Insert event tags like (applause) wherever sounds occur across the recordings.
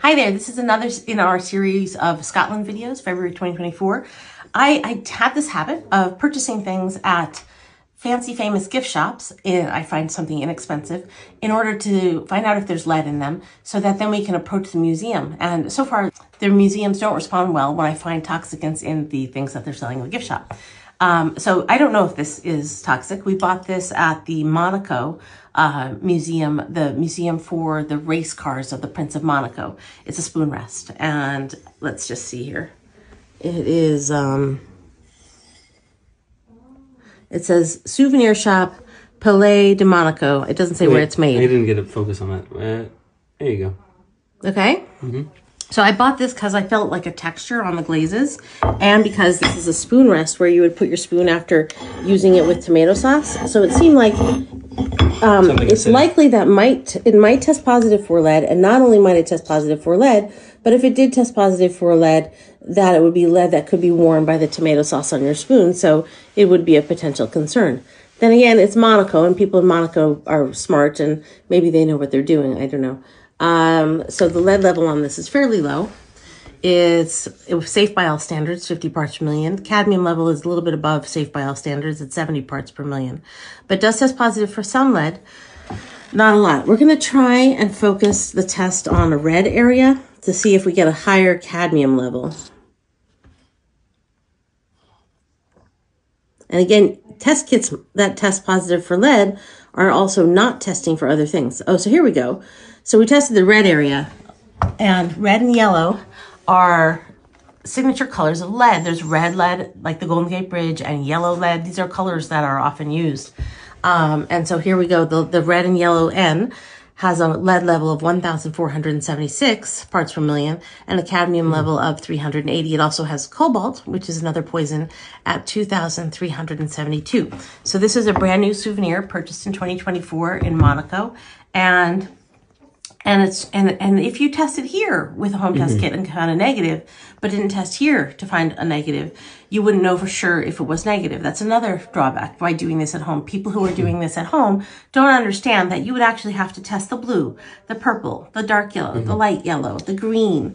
Hi there, this is another in our series of Scotland videos, February 2024. I, I have this habit of purchasing things at fancy famous gift shops, And I find something inexpensive, in order to find out if there's lead in them so that then we can approach the museum. And so far, the museums don't respond well when I find toxicants in the things that they're selling in the gift shop. Um, so I don't know if this is toxic. We bought this at the Monaco uh, museum, the museum for the race cars of the Prince of Monaco. It's a spoon rest. And let's just see here. It is, um, it says souvenir shop Palais de Monaco. It doesn't say Wait, where it's made. I didn't get a focus on that. Uh, there you go. Okay. Mm-hmm. So I bought this because I felt like a texture on the glazes and because this is a spoon rest where you would put your spoon after using it with tomato sauce. So it seemed like um, it's likely that might it might test positive for lead and not only might it test positive for lead, but if it did test positive for lead, that it would be lead that could be worn by the tomato sauce on your spoon. So it would be a potential concern. Then again, it's Monaco and people in Monaco are smart and maybe they know what they're doing. I don't know. Um, so the lead level on this is fairly low. It's it was safe by all standards, 50 parts per million. Cadmium level is a little bit above safe by all standards at 70 parts per million. But does test positive for some lead, not a lot. We're going to try and focus the test on a red area to see if we get a higher cadmium level. And again, test kits that test positive for lead are also not testing for other things. Oh, so here we go. So we tested the red area, and red and yellow are signature colors of lead. There's red lead, like the Golden Gate Bridge, and yellow lead. These are colors that are often used. Um, and so here we go. The, the red and yellow N has a lead level of 1,476 parts per million and a cadmium mm. level of 380. It also has cobalt, which is another poison, at 2,372. So this is a brand new souvenir purchased in 2024 in Monaco. And and it's and and if you tested here with a home test mm-hmm. kit and found a negative, but didn't test here to find a negative, you wouldn't know for sure if it was negative. That's another drawback by doing this at home. People who are doing this at home don't understand that you would actually have to test the blue, the purple, the dark yellow, mm-hmm. the light yellow, the green,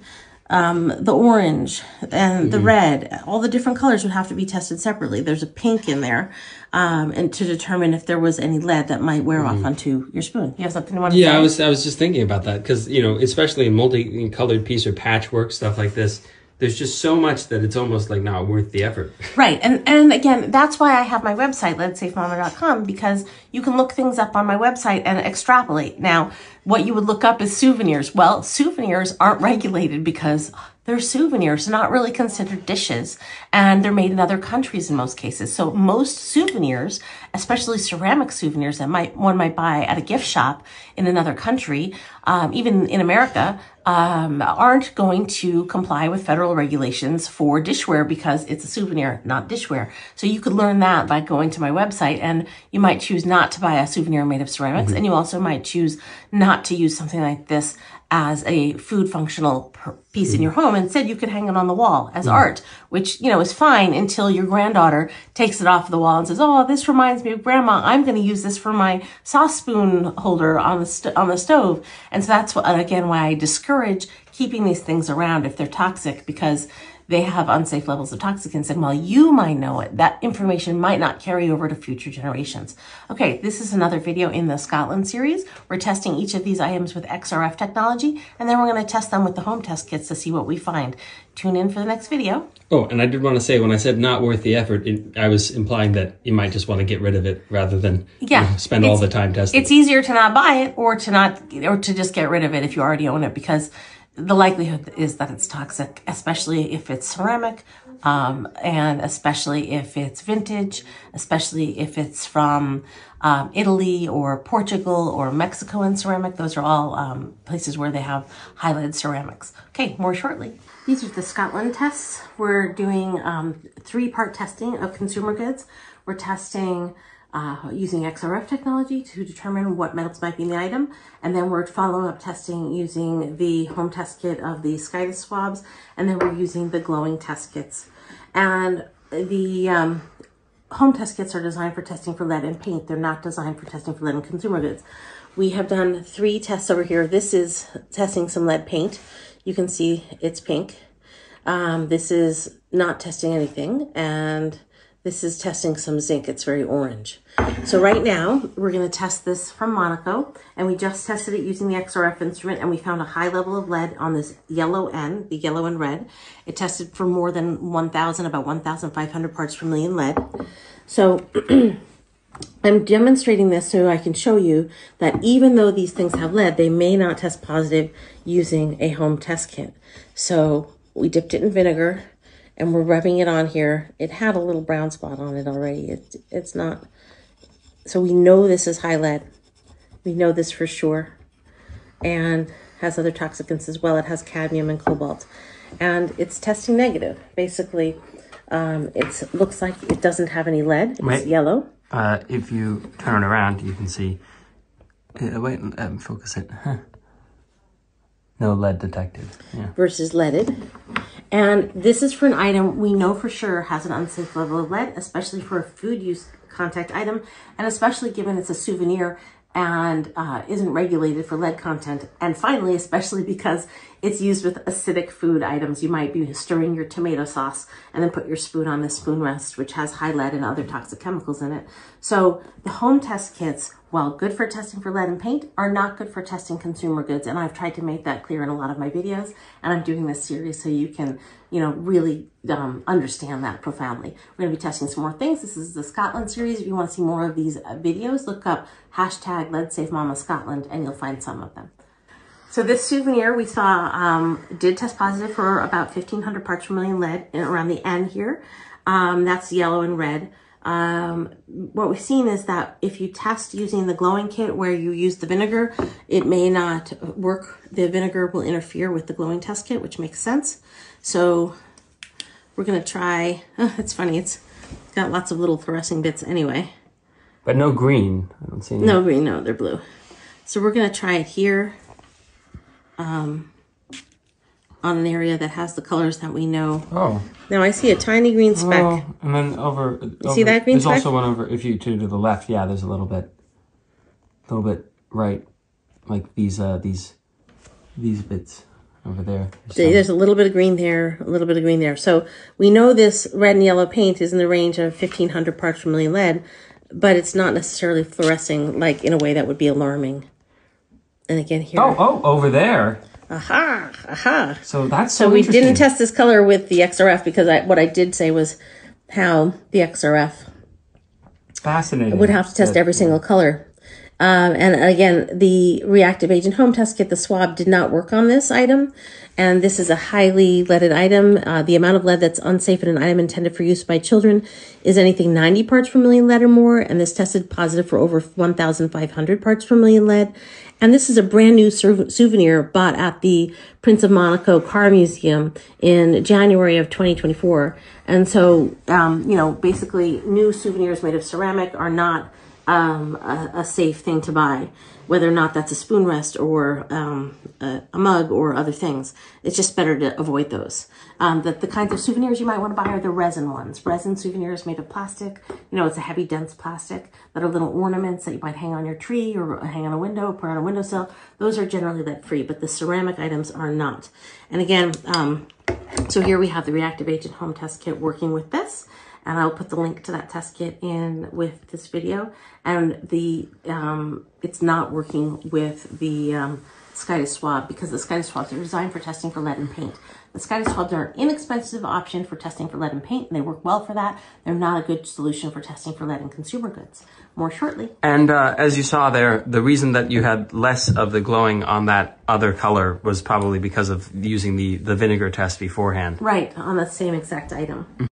um, the orange and the mm-hmm. red, all the different colors would have to be tested separately. There's a pink in there, um, and to determine if there was any lead that might wear mm-hmm. off onto your spoon. You have something you want to yeah, say? I was I was just thinking about that because you know, especially in multicolored piece or patchwork stuff like this there's just so much that it's almost like not worth the effort. (laughs) Right. And and again, that's why I have my website, leadsafemama.com, because you can look things up on my website and extrapolate. Now, what you would look up as souvenirs. Well, souvenirs aren't regulated because they're souvenirs, not really considered dishes, and they're made in other countries in most cases. So most souvenirs, especially ceramic souvenirs that might one might buy at a gift shop in another country, um, even in America, um, aren't going to comply with federal regulations for dishware because it's a souvenir, not dishware. So you could learn that by going to my website, and you might choose not to buy a souvenir made of ceramics, mm-hmm. and you also might choose not to use something like this as a food functional piece mm-hmm. in your home. Instead, you could hang it on the wall as mm-hmm. art, which, you know, is fine until your granddaughter takes it off the wall and says, Oh, this reminds me of grandma. I'm going to use this for my sauce spoon holder on the, st- on the stove. And so that's what, again, why I discourage keeping these things around if they're toxic because they have unsafe levels of toxicants. And while you might know it, that information might not carry over to future generations. Okay, this is another video in the Scotland series. We're testing each of these items with XRF technology, and then we're going to test them with the home test kits to see what we find. Tune in for the next video. Oh, and I did want to say when I said not worth the effort, it, I was implying that you might just want to get rid of it rather than yeah, you know, spend all the time testing. It's easier to not buy it or to not or to just get rid of it if you already own it because the likelihood is that it's toxic, especially if it's ceramic, um, and especially if it's vintage, especially if it's from um, Italy or Portugal or Mexico and ceramic. Those are all um, places where they have high lead ceramics. Okay, more shortly. These are the Scotland tests. We're doing um, three-part testing of consumer goods. We're testing uh, using XRF technology to determine what metals might be in the item. And then we're following up testing using the home test kit of the Scitus swabs. And then we're using the glowing test kits. And the um, home test kits are designed for testing for lead and paint. They're not designed for testing for lead and consumer goods. We have done three tests over here. This is testing some lead paint you can see it's pink. Um, this is not testing anything, and this is testing some zinc. It's very orange. So right now, we're going to test this from Monaco, and we just tested it using the XRF instrument, and we found a high level of lead on this yellow end, the yellow and red. It tested for more than 1,000, about 1,500 parts per million lead. So (clears throat) I'm demonstrating this so I can show you that even though these things have lead, they may not test positive using a home test kit. So we dipped it in vinegar and we're rubbing it on here. It had a little brown spot on it already. It, it's not, so we know this is high lead. We know this for sure. And has other toxicants as well. It has cadmium and cobalt. And it's testing negative. Basically, um, it looks like it doesn't have any lead. It's Wait. yellow. Uh, if you turn it around, you can see. Uh, wait, um, focus it. Huh. No lead detected. Yeah. versus leaded. And this is for an item we know for sure has an unsafe level of lead, especially for a food use contact item, and especially given it's a souvenir and uh, isn't regulated for lead content. And finally, especially because it's used with acidic food items. You might be stirring your tomato sauce and then put your spoon on the spoon rest, which has high lead and other toxic chemicals in it. So the home test kits, while good for testing for lead and paint, are not good for testing consumer goods. And I've tried to make that clear in a lot of my videos. And I'm doing this series so you can, you know, really um, understand that profoundly. We're going to be testing some more things. This is the Scotland series. If you want to see more of these uh, videos, look up hashtag Lead Safe Mama Scotland and you'll find some of them. So this souvenir we saw um, did test positive for about 1,500 parts per million lead around the end here. Um, that's yellow and red. Um, what we've seen is that if you test using the glowing kit where you use the vinegar, it may not work. The vinegar will interfere with the glowing test kit, which makes sense. So we're going to try, oh, (laughs) it's funny, it's got lots of little fluorescing bits anyway. But no green. I don't see any. No green, no, they're blue. So we're going to try it here um, on an area that has the colors that we know. Oh. Now I see a tiny green speck. Oh, and then over. over see that green There's speck? also one over. If you turn to the left, yeah, there's a little bit, a little bit right, like these uh these these bits over there. See, There's a little bit of green there, a little bit of green there. So we know this red and yellow paint is in the range of 1500 parts per million lead, but it's not necessarily fluorescing like in a way that would be alarming. And again here, Oh, oh, over there. aha, aha. So that's so, So we didn't test this color with the XRF because I, what I did say was how the XRF Fascinating. would have to test every single color. Um, and again, the reactive agent home test kit, the swab, did not work on this item. And this is a highly leaded item. Uh, the amount of lead that's unsafe in an item intended for use by children is anything 90 parts per million lead or more. And this tested positive for over 1,500 parts per million lead. And this is a brand new sou- souvenir bought at the Prince of Monaco Car Museum in January of 2024. And so, um, you know, basically new souvenirs made of ceramic are not um, a, a safe thing to buy, whether or not that's a spoon rest or um, a, a mug or other things. It's just better to avoid those. Um, the, the kinds of souvenirs you might want to buy are the resin ones. Resin souvenirs made of plastic. You know, it's a heavy, dense plastic that are little ornaments that you might hang on your tree or hang on a window, put on a windowsill. Those are generally lead free, but the ceramic items are not. And again, um, so here we have the reactive agent home test kit working with this and I'll put the link to that test kit in with this video. And the um, it's not working with the um, swab because the Scitus swabs are designed for testing for lead and paint. The Scitus swabs are an inexpensive option for testing for lead and paint, and they work well for that. They're not a good solution for testing for lead in consumer goods. More shortly. And uh, as you saw there, the reason that you had less of the glowing on that other color was probably because of using the, the vinegar test beforehand. Right, on the same exact item.